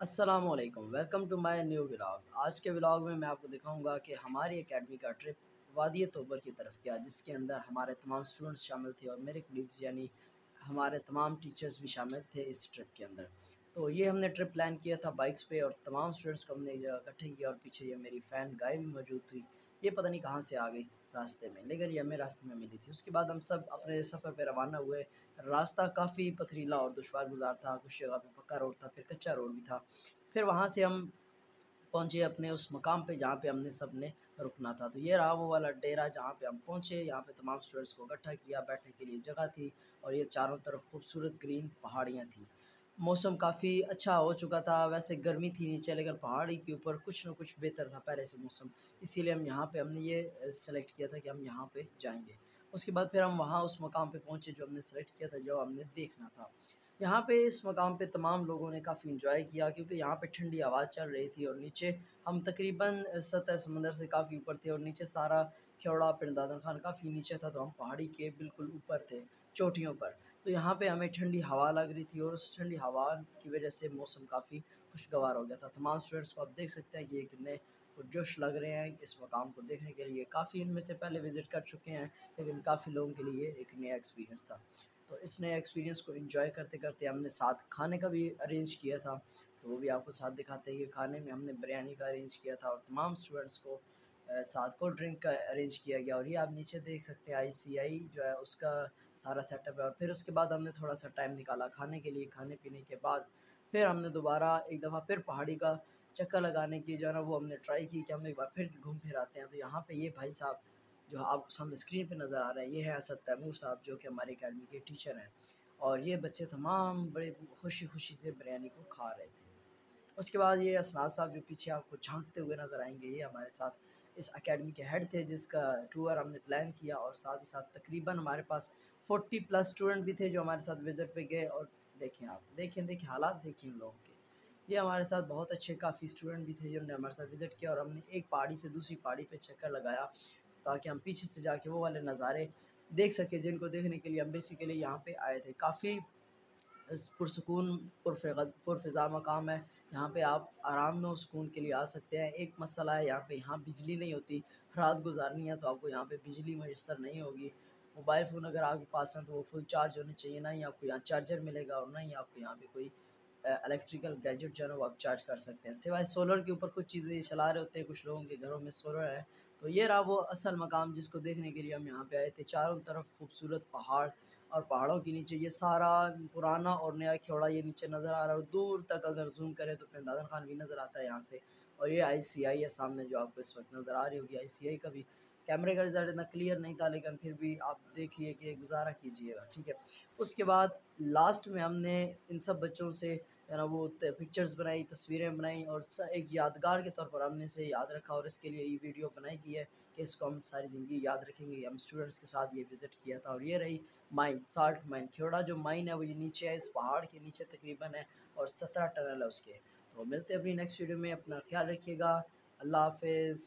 असलकम welcome to my new vlog आज के व्लॉग में मैं आपको दिखाऊँगा कि हमारी एकेडमी का ट्रिप वादी तोबर की तरफ़ गया जिसके अंदर हमारे तमाम स्टूडेंट्स शामिल थे और मेरे कलीग्स यानी हमारे तमाम टीचर्स भी शामिल थे इस ट्रिप के अंदर। तो ये हमने ट्रिप प्लान किया था बाइक्स पे और तमाम स्टूडेंट्स को हमने एक जगह इकट्ठे किया और पीछे ये मेरी फ़ैन गाय भी मौजूद थी। ये पता नहीं कहाँ से आ गई, रास्ते में लेकिन ये हमें रास्ते में मिली थी। उसके बाद हम सब अपने सफ़र पर रवाना हुए। रास्ता काफ़ी पथरीला और दुशवार गुजार था, कुछ जगह पर पक्का रोड था, फिर कच्चा रोड भी था। फिर वहाँ से हम पहुँचे अपने उस मकाम पे जहाँ पे हमने सबने रुकना था। तो ये रहा वो वाला डेरा जहाँ पे हम पहुँचे। यहाँ पे तमाम स्टूडेंट्स को इकट्ठा किया, बैठने के लिए जगह थी और ये चारों तरफ़ खूबसूरत ग्रीन पहाड़ियाँ थी। मौसम काफ़ी अच्छा हो चुका था। वैसे गर्मी थी नीचे, लेकिन पहाड़ी के ऊपर कुछ ना कुछ बेहतर था पहले से मौसम। इसीलिए हम यहाँ पे हमने ये सेलेक्ट किया था कि हम यहाँ पे जाएँगे। उसके बाद फिर हम वहाँ उस मकाम पे पहुँचे जो हमने सेलेक्ट किया था, जो हमने देखना था। यहाँ पे इस मकाम पे तमाम लोगों ने काफ़ी इंजॉय किया क्योंकि यहाँ पे ठंडी हवा चल रही थी और नीचे हम तकरीबन सतह समंदर से काफ़ी ऊपर थे और नीचे सारा खेड़ा पिंड खान काफ़ी नीचे था तो हम पहाड़ी के बिल्कुल ऊपर थे, चोटियों पर। तो यहाँ पे हमें ठंडी हवा लग रही थी और उस ठंडी हवा की वजह से मौसम काफ़ी खुशगवार हो गया था। तमाम स्टूडेंट्स को आप देख सकते हैं कि कितने जोश लग रहे हैं इस मकाम को देखने के लिए। काफ़ी इनमें से पहले विज़िट कर चुके हैं, लेकिन काफ़ी लोगों के लिए एक नया एक्सपीरियंस था। तो इस नए एक्सपीरियंस को इन्जॉय करते करते हमने साथ खाने का भी अरेंज किया था। तो वो भी आपको साथ दिखाते हैं। कि खाने में हमने बिरयानी का अरेंज किया था और तमाम स्टूडेंट्स को साथ कोल्ड ड्रिंक का अरेंज किया गया। और ये आप नीचे देख सकते हैं आईसीआई जो है उसका सारा सेटअप है। और फिर उसके बाद हमने थोड़ा सा टाइम निकाला खाने के लिए। खाने पीने के बाद फिर हमने दोबारा एक दफ़ा फिर पहाड़ी का चक्कर लगाने की जो है ना, वो हमने ट्राई की कि हम एक बार फिर घूम फिर आते हैं। तो यहाँ पे ये भाई साहब जो आपको सामने स्क्रीन पे नज़र आ रहा है, ये है असद तैमूर साहब, जो कि हमारी अकेडमी के टीचर हैं। और ये बच्चे तमाम बड़े खुशी खुशी से बिरयानी को खा रहे थे। उसके बाद ये असनाद साहब जो पीछे आपको झांकते हुए नज़र आएँगे, ये हमारे साथ इस अकेडमी के हेड थे, जिसका टूर हमने प्लान किया और साथ ही साथ तकरीबन हमारे पास फोर्टी प्लस स्टूडेंट भी थे जो हमारे साथ विज़िट पे गए। और देखें आप, देखें देखें हालात, देखें लोगों के। ये हमारे साथ बहुत अच्छे काफ़ी स्टूडेंट भी थे जिन्होंने हमारे साथ विज़िट किया और हमने एक पहाड़ी से दूसरी पहाड़ी पे चक्कर लगाया। ताकि हम पीछे से जाके वो वाले नज़ारे देख सकें, जिनको देखने के लिए हम बेसिकली यहाँ पे आए थे। काफ़ी पुरसकून पुरफ़ा मकाम है। यहाँ पे आप आराम में सुकून के लिए आ सकते हैं। एक मसला है, यहाँ पे यहाँ बिजली नहीं होती। रात गुजारनी है तो आपको यहाँ पे बिजली मैसर नहीं होगी। मोबाइल फ़ोन अगर आपके पास है तो वो फुल चार्ज होने चाहिए। ना ही आपको यहाँ चार्जर मिलेगा और ना ही आपको यहाँ पे कोई इलेक्ट्रिकल गैजेट जो है वो आप चार्ज कर सकते हैं। सिवाय सोलर के ऊपर कुछ चीज़ें चला रहे होते हैं, कुछ लोगों के घरों में सोलर है तो ये रहा वो असल मकाम जिसको देखने के लिए हम यहाँ पे आए थे। चारों तरफ़ खूबसूरत पहाड़ और पहाड़ों के नीचे ये सारा पुराना और नया खेड़ा ये नीचे नज़र आ रहा है। और दूर तक अगर जूम करें तो फिर दादन खान भी नज़र आता है यहाँ से। और ये आई सी आई है, सामने जो आपको इस वक्त नज़र आ रही होगी आई सी आई का भी कैमरे का रिज़ल्ट इतना क्लियर नहीं था, लेकिन फिर भी आप देखिए कि गुजारा कीजिएगा, ठीक है। उसके बाद लास्ट में हमने इन सब बच्चों से, है ना, वो पिक्चर्स बनाई, तस्वीरें बनाई और एक यादगार के तौर पर हमने इसे याद रखा और इसके लिए ये वीडियो बनाई गई है कि इसको हम सारी ज़िंदगी याद रखेंगे। हम स्टूडेंट्स के साथ ये विज़िट किया था और ये रही माइन साल्ट माइन खेड़ा जो माइन है वो ये नीचे है, इस पहाड़ के नीचे तकरीबन है और सत्रह टनल है उसके। तो मिलते हैं अपनी नेक्स्ट वीडियो में, अपना ख्याल रखिएगा। अल्लाह हाफिज़।